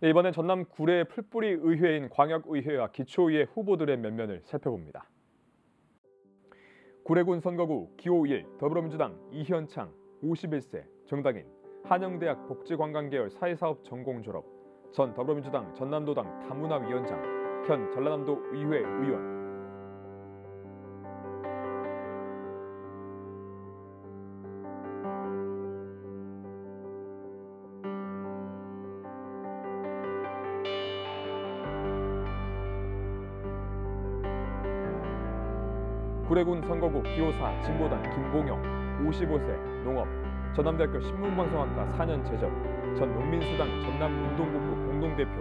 네, 이번엔 전남 구례 풀뿌리 의회인 광역의회와 기초의회 후보들의 면면을 살펴봅니다. 구례군 선거구 기호 1 더불어민주당 이현창 51세 정당인 한영대학 복지관광계열 사회사업 전공 졸업 전 더불어민주당 전남도당 다문화위원장 현 전라남도 의회 의원 구례군 선거구 기호사 진보당 김봉영 55세 농업. 전남대학교 신문방송학과 4년 재적 전 농민수당 전남운동본부 공동대표.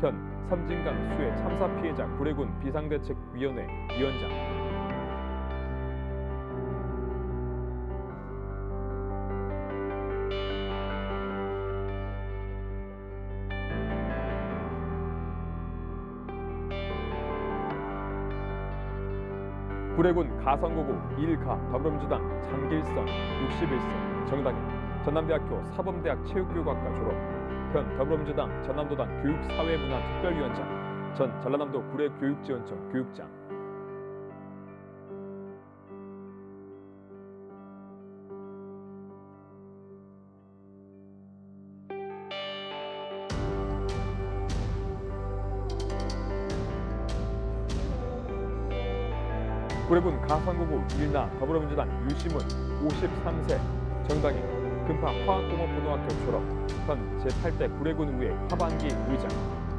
현 섬진강 수해 참사 피해자 구례군 비상대책위원회 위원장 구례군 가선거구 1가 더불어민주당 장길선 61세 정당인 전남대학교 사범대학 체육교육학과 졸업. 현 더불어민주당 전남도당 교육사회문화특별위원장 전 전라남도 구례교육지원청 교육장 구례군 가산고구 일나 더불어민주당 유시문 53세 정당인 금파 화학공업고등학교 졸업 현 제8대 구례군 의회 하반기 의장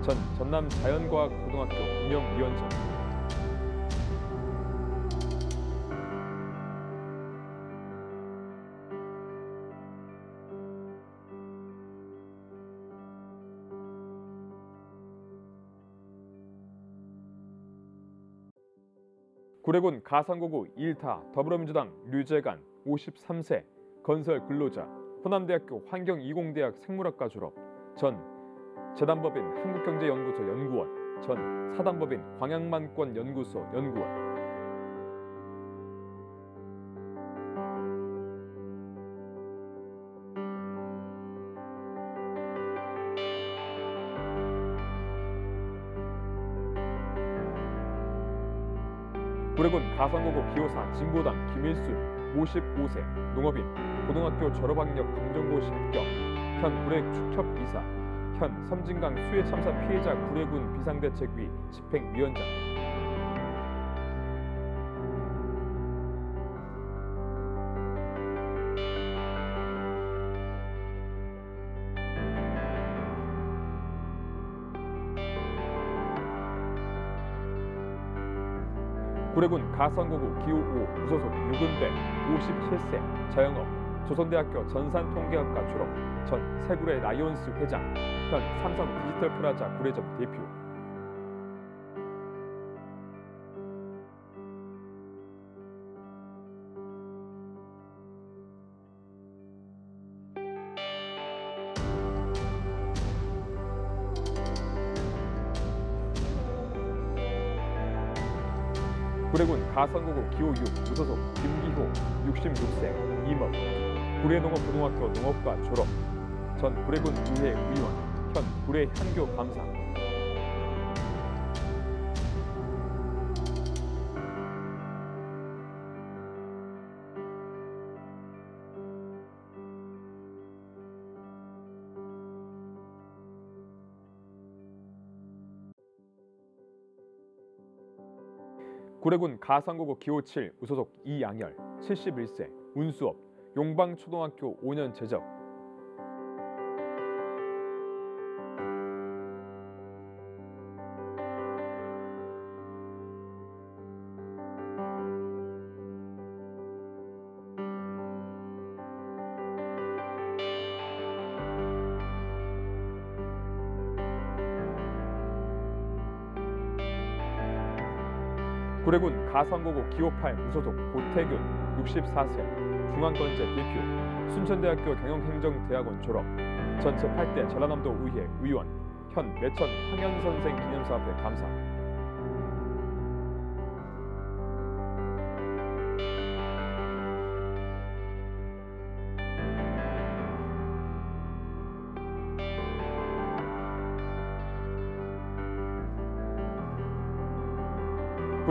전 전남 자연과학고등학교 운영위원장 구례군 가산고구 1타 더불어민주당 류재간 53세 건설 근로자 호남대학교 환경이공대학 생물학과 졸업 전 재단법인 한국경제연구소 연구원 전 사단법인 광양만권 연구소 연구원 구례군 가산고구 기호사 진보당 김일순 55세 농업인 고등학교 졸업학력 검정고시 합격 현 구례 축협이사 현 섬진강 수해 참사 피해자 구례군 비상대책위 집행위원장 구례군 가선거구 기호 5 무소속 유근대 57세 자영업 조선대학교 전산통계학과 졸업 전 세구례 라이온스 회장 현 삼성 디지털 프라자 구례점 대표 구례군 가선고구 기호 6 무소속 김기호 66세 임업. 구례농업 고등학교 농업과 졸업. 전 구례군 의회 의원 현 구례 한교 감사 구례군 가산고구 기호 7 무소속 이양열 71세 운수업 용방초등학교 5년 재적 구례군 가산고구 기호 8 무소속 고태균 64세 중앙건재 대표 순천대학교 경영행정대학원 졸업 전 제8대 전라남도 의회 의원 현 매천 황현선생 기념사업회 감사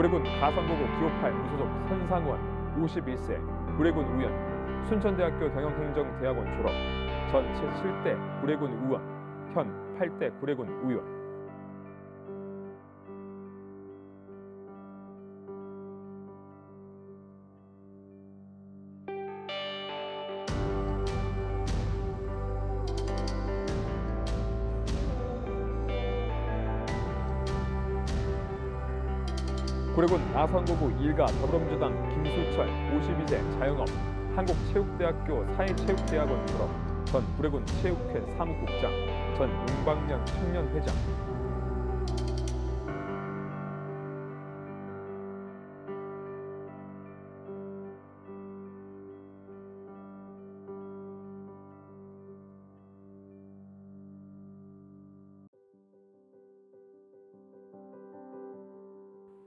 구례군 가성고고 기호8 무소속 선상원 51세 구례군 우연 순천대학교 경영행정대학원 졸업 전 제7대 구례군 의원 현 8대 구례군 의원 구례군 나선고구 일가 더불어민주당 김수철 52세 자영업 한국체육대학교 사회체육대학원 졸업 전 구례군 체육회 사무국장 전 용방면 청년회장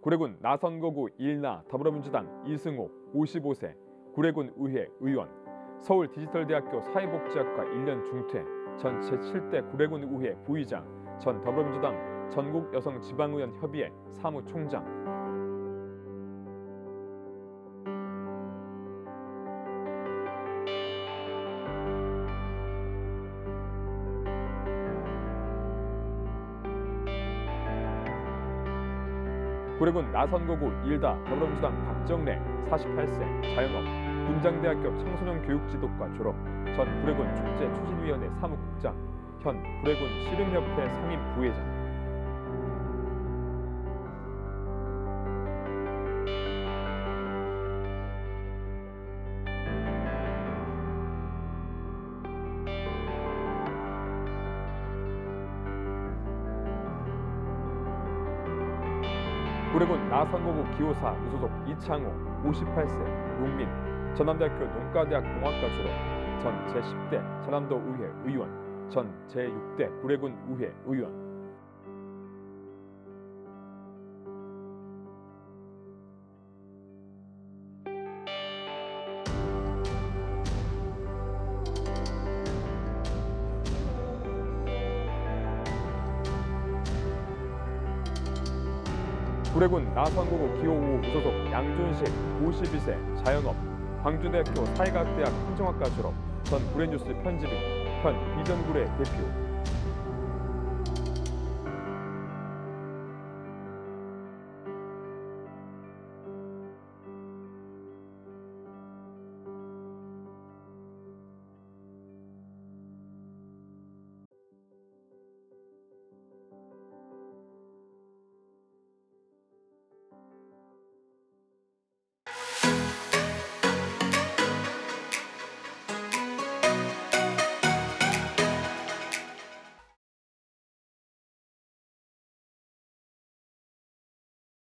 구례군 나선거구 일나 더불어민주당 이승호 55세 구례군 의회 의원 서울 디지털대학교 사회복지학과 1년 중퇴 전 제7대 구례군 의회 부의장 전 더불어민주당 전국 여성 지방의원 협의회 사무총장 구례군 나선거구 일다 더불어민주당 박정래 48세 자영업 군장대학교 청소년 교육지도과 졸업 전 구례군 축제 추진위원회 사무국장 현 구례군 씨름협회 상임 부회장 구례군 나선거구 기호사 무소속 이창호 58세 농민 전남대학교 농가대학 공학과 졸업 전 제10대 전남도 의회 의원 전 제6대 구례군 의회 의원 구례군 나선고구 기호 5 무소속 양준식 52세 자영업 광주대학교 사회과학대학 행정학과 졸업 전 구례뉴스 편집인 현 비전구례 대표